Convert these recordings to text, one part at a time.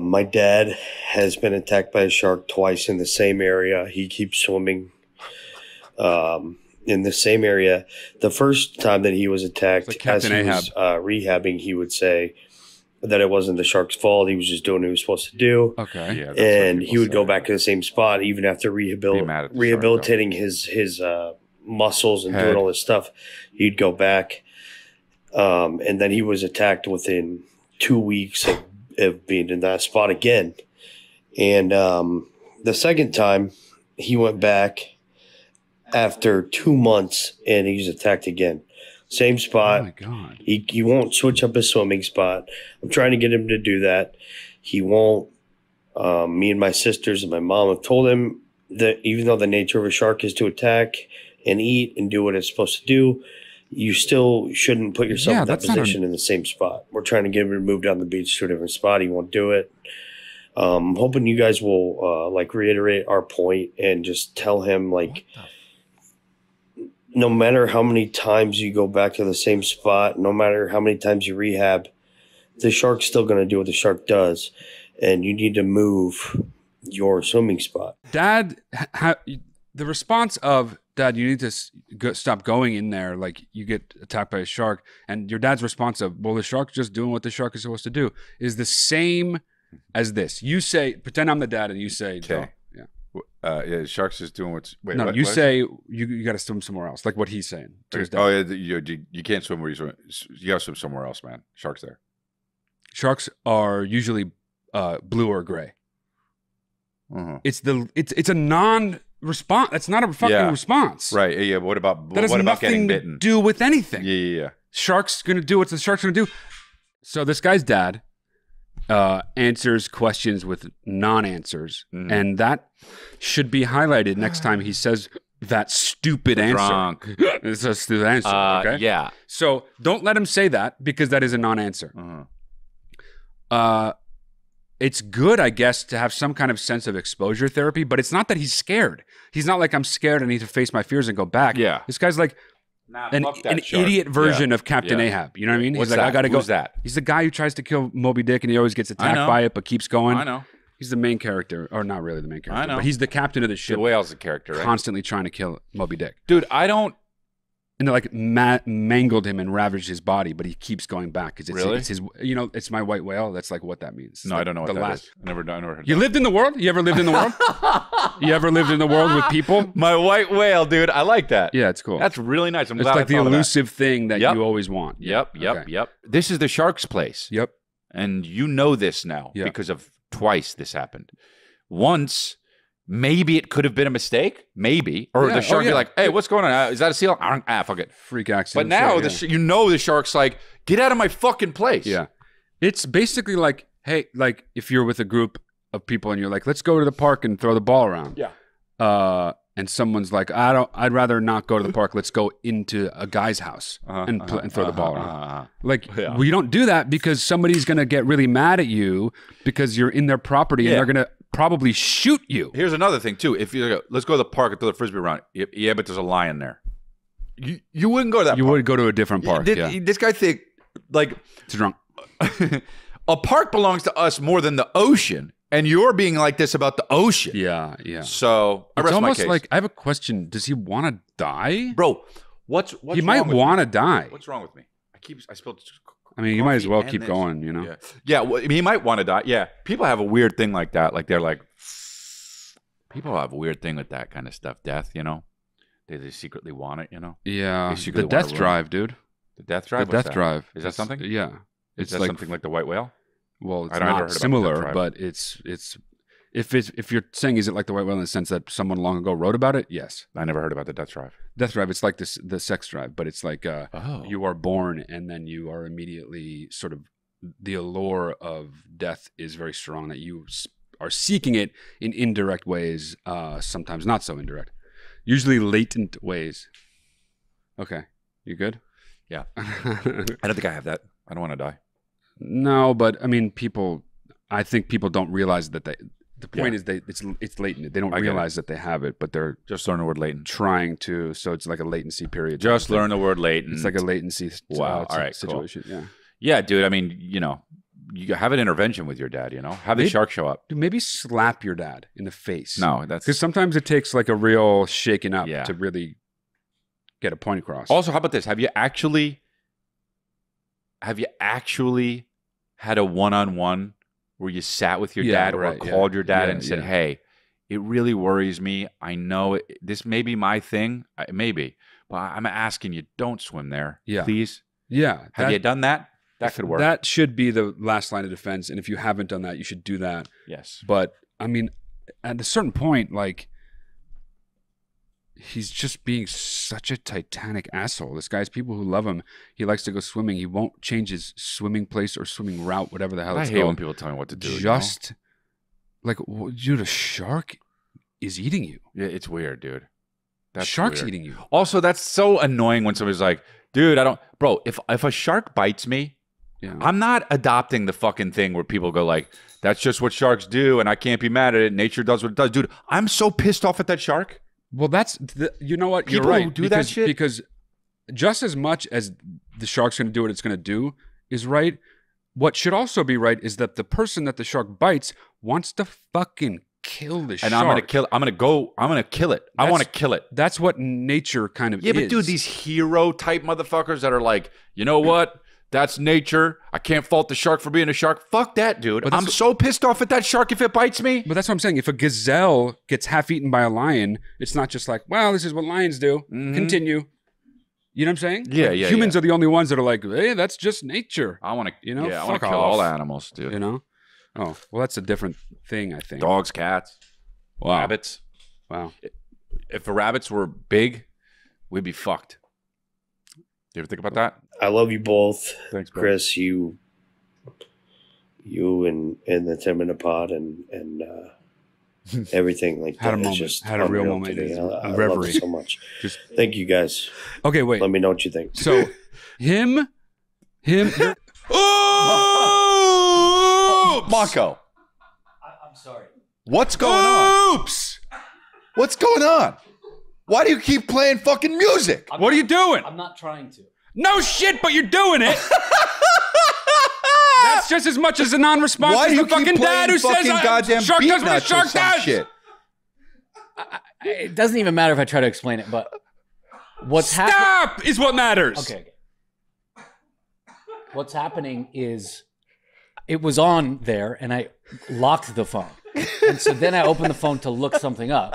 My dad has been attacked by a shark twice in the same area. He keeps swimming um, in the same area. The first time that he was attacked, like as Captain he was uh, rehabbing, he would say that it wasn't the shark's fault. He was just doing what he was supposed to do. Okay. Yeah, and he would say. go back to the same spot even after rehabil- mad at the shark, rehabilitating his his uh, muscles and Head. doing all this stuff. He'd go back, um, and then he was attacked within two weeks of, of being in that spot again. And um, the second time, he went back after two months, and he was attacked again. Same spot. Oh my god. He, he won't switch up his swimming spot. I'm trying to get him to do that. He won't. Um, me and my sisters and my mom have told him that even though the nature of a shark is to attack and eat and do what it's supposed to do, you still shouldn't put yourself Yeah, in that not a- position in the same spot. We're trying to get him to move down the beach to a different spot. He won't do it. Um, I'm hoping you guys will uh, like reiterate our point and just tell him like no matter how many times you go back to the same spot, no matter how many times you rehab, the shark's still going to do what the shark does, and you need to move your swimming spot. Dad, ha- the response of Dad, you need to s- go, stop going in there. Like you get attacked by a shark, and your dad's response of, "Well, the shark's just doing what the shark is supposed to do," is the same as this. You say, pretend I'm the dad, and you say, Okay. Yeah. Uh, yeah, sharks just doing what's. Wait, no, what- you what? say you you got to swim somewhere else, like what he's saying. to his dad. Oh yeah, you, you you can't swim where you swim. You gotta swim somewhere else, man. Sharks there. Sharks are usually uh, blue or gray. Uh-huh. It's the it's it's a non response. That's not a fucking Yeah. response. Right. Yeah. yeah, What about That has what about getting nothing to bitten? do with anything. Yeah, yeah, yeah. Shark's gonna do what the shark's gonna do. So this guy's dad uh, answers questions with non-answers, Mhm. and that should be highlighted next time he says that stupid answer. Drunk. it's a stupid answer. Uh, okay. Yeah. So don't let him say that because that is a non-answer. Uh-huh. Uh, it's good, I guess, to have some kind of sense of exposure therapy, but it's not that he's scared. He's not like I'm scared. I need to face my fears and go back. Yeah. This guy's like Nah, an, an idiot version Yeah. of Captain Yeah. Ahab. You know what I mean? What's he's like, that? I gotta go. Who's that? He's the guy who tries to kill Moby Dick, and he always gets attacked by it, but keeps going. I know. He's the main character, or not really the main character, I know. but he's the captain of the ship. The ship, whale's the character, right? constantly trying to kill Moby Dick. Dude, I don't. And they like ma- mangled him and ravaged his body, but he keeps going back because it's, Really? it's his. You know, it's my white whale. That's like what that means. It's No, I don't know what the that last- is. I never, I never heard. You that. lived in the world? You ever lived in the world? you ever lived in the world with people? My white whale, dude. I like that. Yeah, it's cool. That's really nice. I'm it's glad like the of that. elusive thing that Yep. you always want. Yep, yep, Okay. yep. This is the shark's place. Yep. And you know this now Yeah. because of twice this happened. Once, maybe it could have been a mistake. Maybe. Or Yeah, the oh, shark be like, hey, what's going on? Uh, Is that a seal? Ah, ah, fuck it. Freak accident. But now sure, the yeah. sh- you know the shark's like, get out of my fucking place. Yeah. It's basically like, hey, like if you're with a group of people and you're like, let's go to the park and throw the ball around. Yeah. Uh, and someone's like, I don't, I'd rather not go to the park. Let's go into a guy's house Uh-huh, and, pl- uh-huh, and throw the ball uh-huh, around. uh-huh. Like, Yeah. we don't do that because somebody's going to get really mad at you because you're in their property and they're going to probably shoot you. Here's another thing too. If you go, let's go to the park and throw the frisbee around. Yeah, yeah, but there's a lion there. You you wouldn't go to that. You park. would go to a different park. Did- yeah. This guy think like It's drunk. a park belongs to us more than the ocean, and you're being like this about the ocean. Yeah. Yeah. So I It's almost like I have a question. Does he want to die? bro, what's what's he might want to die. What's wrong with me? I keep I spilled. I mean, you might as well keep this. going. You know. Yeah, yeah. Well, he might want to die. Yeah, people have a weird thing like that. Like they're like, people have a weird thing with that kind of stuff. Death, you know, they they secretly want it. You know, Yeah, the death drive, dude. the death drive. the death that? drive. Is that something? Yeah, Is it's that like something like the white whale? Well, it's I don't- I never heard not about the death similar, but it's it's if it's if you're saying is it like the white whale in the sense that someone long ago wrote about it? Yes, I never heard about the death drive. death drive. It's like this the sex drive, but it's like uh, Oh, you are born and then you are immediately sort of the allure of death is very strong that you are seeking it in indirect ways, uh, sometimes not so indirect, usually latent ways. Okay, you good? Yeah. I don't think I have that. I don't want to die. No, but I mean, people. I think people don't realize that they. The point Yeah. is, they it's it's latent. They don't I realize that they have it, but they're Just learn the word latent. trying to. So it's like a latency period. Just learn the word latent. It's like a latency. Wow. uh, All right, cool. situation. Yeah. Yeah, dude. I mean, you know, you have an intervention with your dad. You know, have the shark show up. Maybe slap your dad in the face. No, that's because sometimes it takes like a real shaking up Yeah. to really get a point across. Also, how about this? Have you actually have you actually had a one-on-one where you sat with your Yeah, dad or right, yeah. called your dad Yeah, and said. "Hey, it really worries me. I know it, this may be my thing, maybe, but I'm asking you, don't swim there, Yeah. please." yeah, Have that- you done that? That could work. That should be the last line of defense. And if you haven't done that, you should do that. yes. But I mean, at a certain point, like he's just being such a titanic asshole. This guy's people who love him. He likes to go swimming. He won't change his swimming place or swimming route, whatever the hell I it's hate when people tell me what to do. you know? Just like, dude, a shark is eating you. yeah, it's weird, dude. That's Shark's weird. eating you. Also, that's so annoying when somebody's like, "Dude, I don't, bro. If if a shark bites me, Yeah. I'm not adopting the fucking thing where people go like, "That's just what sharks do," and I can't be mad at it. Nature does what it does, dude. I'm so pissed off at that shark. Well, that's the, you know what you're right. do that shit- because just as much as the shark's going to do what it's going to do is right. What should also be right is that the person that the shark bites wants to fucking kill the And shark. And I'm gonna kill. I'm gonna go. I'm gonna kill it. I want to kill it. That's what nature kind of Yeah, but dude, these hero type motherfuckers that are like, you know what? That's nature. I can't fault the shark for being a shark. Fuck that, dude. But I'm what- so pissed off at that shark if it bites me. But that's what I'm saying. If a gazelle gets half eaten by a lion, it's not just like, well, this is what lions do. Mhm. Continue. You know what I'm saying? Yeah, Like, yeah, Humans yeah. are the only ones that are like, hey, that's just nature. I want to, You know, yeah, I want fuck to kill all animals, dude. You know? Oh, well, that's a different thing, I think. Dogs, cats, Wow. rabbits. Wow. If the rabbits were big, we'd be fucked. You ever think about that? I love you both, Thanks, Chris. You, you, and and the Tim in the Pod, and and uh, everything like Had a that. is moment. just Had a real unreal moment to me. of- I, of I love reverie. it so much. Just Thank you guys. okay. Wait. Let me know what you think. So him, him. you're- Oh, Marco, I'm sorry. what's going on? Oops. What's going on? Why do you keep playing fucking music? What are you doing? I'm not trying to. No shit, but you're doing it. That's just as much as a non-response Why as do you the fucking dad who says fucking uh, goddamn shark beat does what a shark does. shit? It doesn't even matter if I try to explain it, but what's happening? Stop is what matters. Okay. okay. What's happening is it was on there and I locked the phone. And so then I opened the phone to look something up.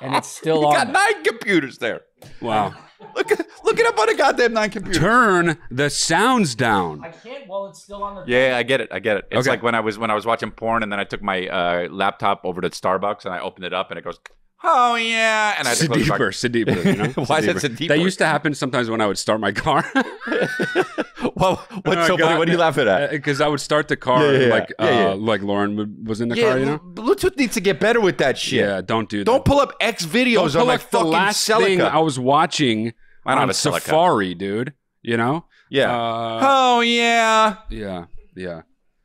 And it's still You on. got there. nine computers there. Wow. Look, at- look it up on a goddamn nine computer. Turn the sounds down. I can't while it's still on the Yeah, I get it. I get it. It's Okay. like when I was when I was watching porn, and then I took my uh, laptop over to Starbucks, and I opened it up, and it goes, "Oh yeah," and I had to close it back. Sadiper, Sadiper, you know? Why is that Sadiper. Sadiper? That used to happen sometimes when I would start my car. well, what's so I funny? What are you laughing at? Because I would start the car, Yeah, yeah, like Yeah, yeah. uh, like Lauren was in the car, you know. Bluetooth needs to get better with that shit. Yeah, don't do that. Don't pull up X videos Don't on my pull up the fucking last Celica. thing I was watching I don't on have a Safari, dude. You know? yeah. Uh, oh yeah. yeah, yeah.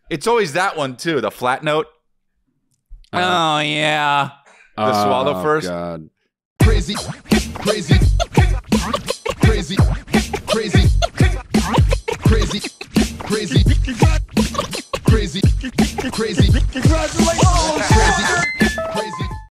It's always that one too. The flat note. Uh, oh yeah. The swallow oh, first? God. crazy, crazy, crazy, crazy, crazy, crazy, crazy, crazy, crazy, crazy.